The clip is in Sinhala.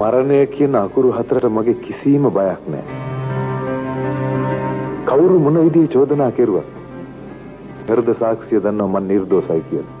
මරණය කියන අකුරු හතරට මගේ කිසිම බයක් නැහැ. කවුරු මොන විදිහේ චෝදනා කෙරුවත් හෘද සාක්ෂිය දන්නවා මම නිර්දෝෂයි කියලා.